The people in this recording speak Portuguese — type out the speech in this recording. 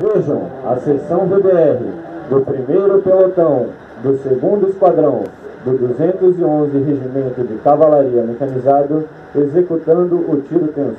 Vejam a seção VBR do primeiro pelotão do segundo esquadrão do 211 Regimento de Cavalaria Mecanizado executando o tiro tenso.